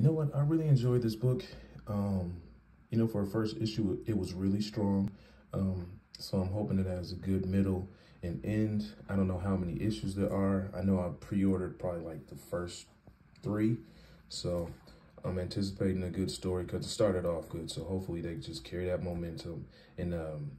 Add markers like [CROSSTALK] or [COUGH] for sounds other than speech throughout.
you know what? I really enjoyed this book. Um, you know, for a first issue, it was really strong. Um, so I'm hoping it has a good middle and end. I don't know how many issues there are. I know I pre-ordered probably like the first three. So I'm anticipating a good story because it started off good. So hopefully they just carry that momentum. And um,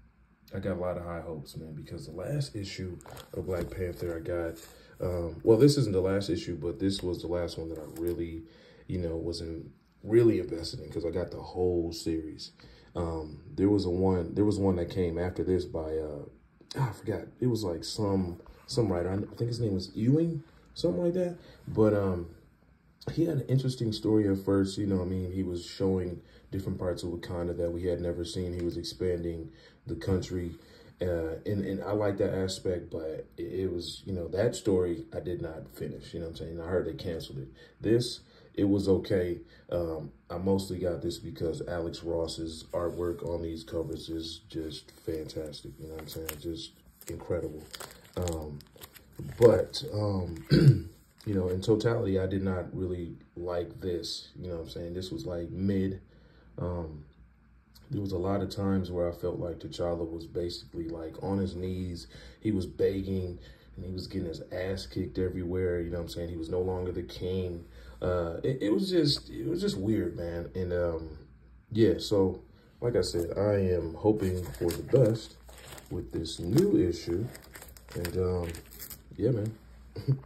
I got a lot of high hopes, man, because the last issue of Black Panther I got, um, well, this isn't the last issue, but this was the last one that I really, you know, was in, really invested in because I got the whole series. Um, there was a one, there was one that came after this by, uh, I forgot. It was like some, some writer. I think his name was Ewing, something like that. But, um, he had an interesting story at first. You know, I mean, he was showing different parts of Wakanda that we had never seen. He was expanding the country. Uh, and, and I like that aspect, but it, it, was, you know, that story I did not finish. You know what I'm saying? I heard they canceled it. This, it was okay. Um, I mostly got this because Alex Ross's artwork on these covers is just fantastic. You know what I'm saying? Just incredible. Um, but, um, [CLEARS THROAT] you know, in totality, I did not really like this. You know what I'm saying? This was like mid. Um, there was a lot of times where I felt like T'Challa was basically like on his knees. He was begging and he was getting his ass kicked everywhere. You know what I'm saying? He was no longer the king. Uh, it, it was just, it was just weird, man. And um, yeah, so like I said, I am hoping for the best with this new issue. And um, yeah, man. [LAUGHS]